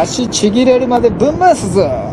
足ちぎれるまでぶん回すぞ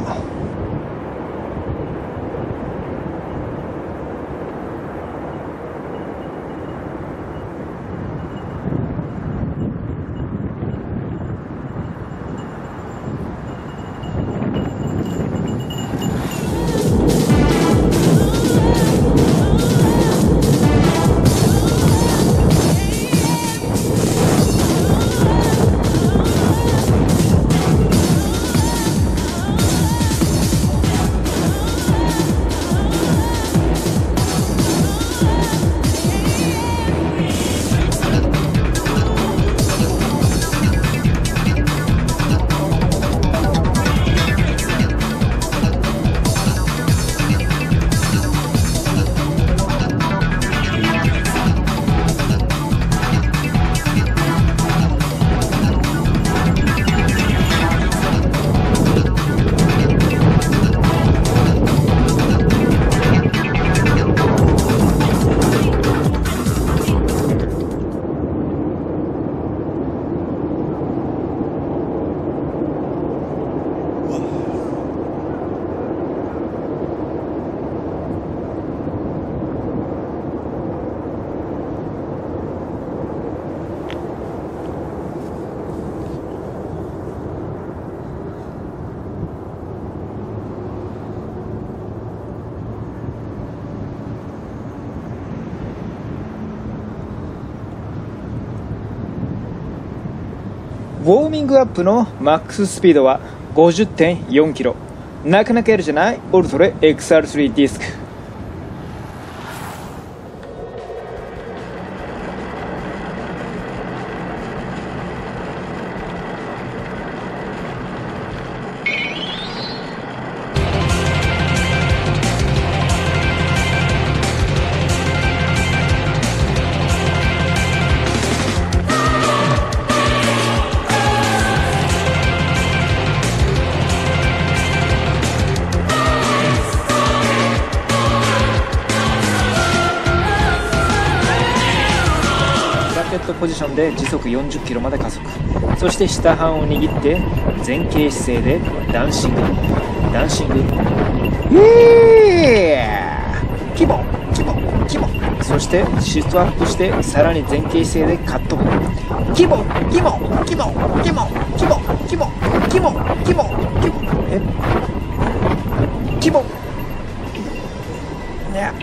ウォーミングアップのマックススピードは50.4キロ。なかなかやるじゃない？オルトレ XR3 ディスクポジションで時速40キロまで加速。そして下ハンを握って前傾姿勢でダンシング。ダンシング。イエーキモキモキモ。そしてシフトアップしてさらに前傾姿勢でカットキモキモキモキモキモキモキモキモキモ。え？キモ。いや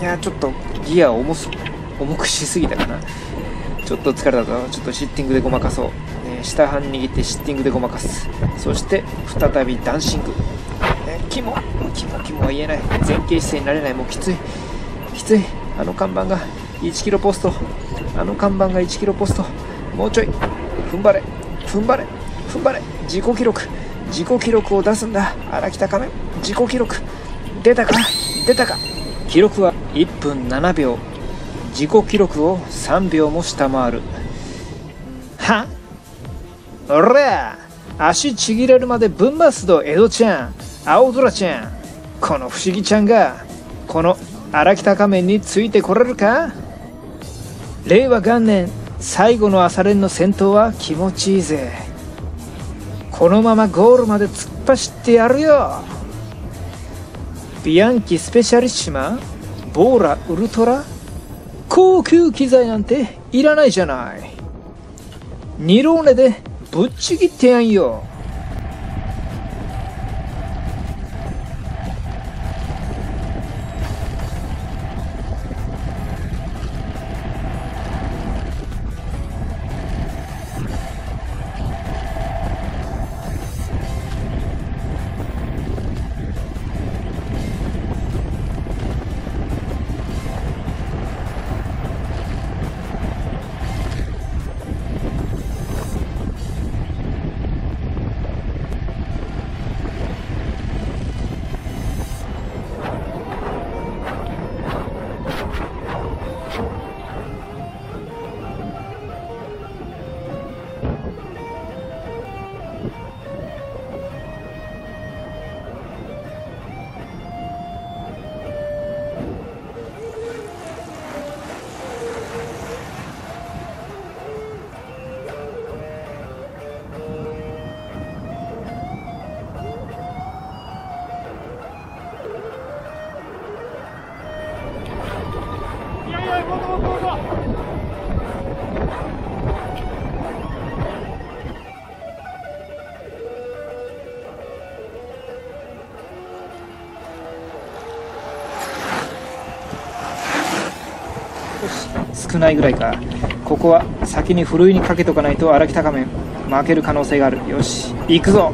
いやちょっと。ギア重す重くしすぎたかなちょっと疲れたぞ。ちょっとシッティングでごまかそう。ね、下半握ってシッティングでごまかす。そして、再びダンシング。ね、キモ、キモ、キモは言えない。前傾姿勢になれない。もうきつい。きつい。あの看板が1キロポスト。あの看板が1キロポスト。もうちょい。踏ん張れ。踏ん張れ。踏ん張れ。自己記録。自己記録を出すんだ。荒北仮面。自己記録。出たか？出たか？記録は1分7秒。自己記録を3秒も下回る。はおら足ちぎれるまでぶん回すぞ江戸ちゃん。青空ちゃん。この不思議ちゃんがこの荒北仮面についてこれるか？令和元年最後の朝練の戦闘は気持ちいいぜ。このままゴールまで突っ走ってやるよ。ビアンキスペシャリッシマボーラウルトラ？高級機材なんていらないじゃない。二ローネでぶっちぎってやんよ。少ないぐらいか。ここは先にふるいにかけとかないと荒木高め。負ける可能性がある。よし行くぞ。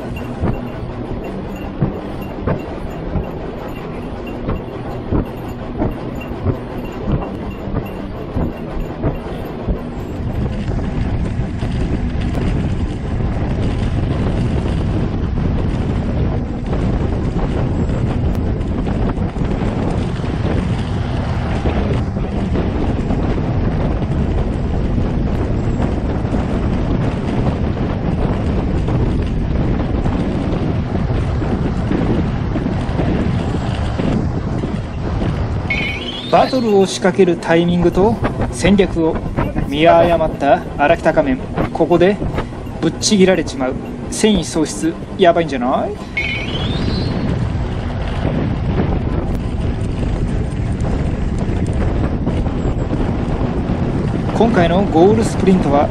バトルを仕掛けるタイミングと戦略を見誤った荒木高面。ここでぶっちぎられちまう。繊維喪失。やばいんじゃない？今回のゴールスプリントは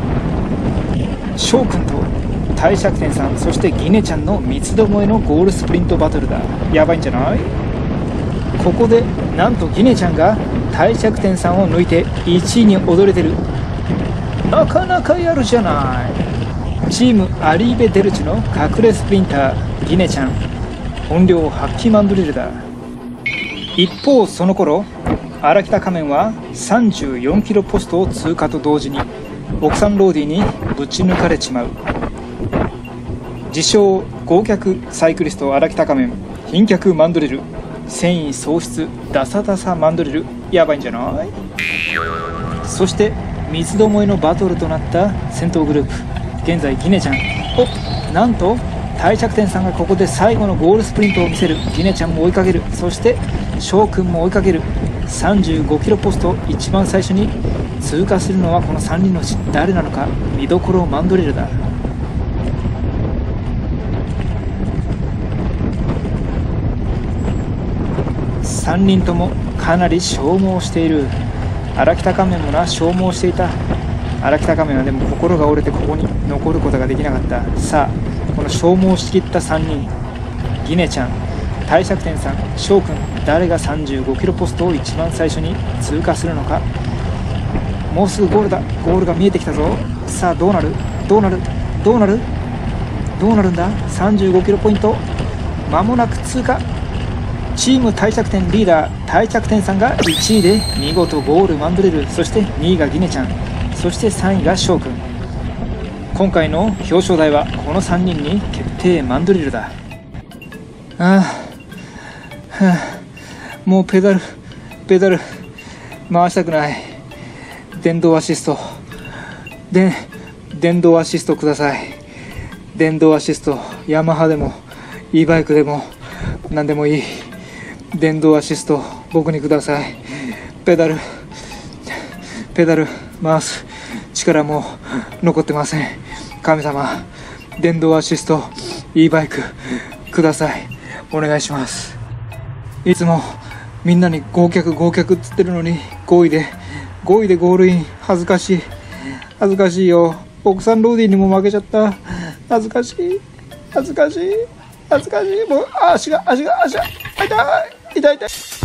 翔くんと帝釈天さんそしてギネちゃんの三つどもえのゴールスプリントバトルだ。やばいんじゃない？ここでなんとギネちゃんが帝釈天さんを抜いて1位に躍れてる。なかなかやるじゃない。チームアリーベ・デルチの隠れスプリンターギネちゃん。本領発揮マンドリルだ。一方その頃荒北仮面は34キロポストを通過と同時に奥さんローディにぶち抜かれちまう。自称豪脚サイクリスト荒北仮面賓客マンドリル。繊維喪失ダサダサマンドリルやばいんじゃない？そして三つどもえのバトルとなった戦闘グループ。現在ギネちゃん。おなんと帝釈天さんがここで最後のゴールスプリントを見せるギネちゃんも追いかける。そして翔くんも追いかける。35キロポスト一番最初に通過するのはこの3人のうち誰なのか。見どころマンドリルだ。3人ともかなり消耗している。荒北仮面もな消耗していた。荒北仮面はでも心が折れてここに残ることができなかった。さあこの消耗しきった3人。ギネちゃん帝釈天さん翔くん誰が35キロポストを一番最初に通過するのか。もうすぐゴールだ。ゴールが見えてきたぞ。さあどうなる？どうなる？どうなる？どうなるんだ？35キロポイント。間もなく通過。チーム帝釈天リーダー帝釈天さんが1位で見事ゴールマンドレルそして2位がギネちゃん。そして3位が翔くん。今回の表彰台はこの3人に決定マンドリルだ。ああ、はあ、もうペダルペダル回したくない。電動アシスト。で電動アシストください。電動アシストヤマハでも e バイクでも何でもいい。電動アシスト僕にください。ペダル。ペダル回す。力も残ってません。神様電動アシスト e バイクください。お願いします。いつもみんなに合脚合脚っつってるのに5位で5位でゴールイン恥ずかしい。恥ずかしいよ。奥さんローディーにも負けちゃった。恥ずかしい。恥ずかしい。恥ずかしい。もう足が足が足が痛い。痛い痛い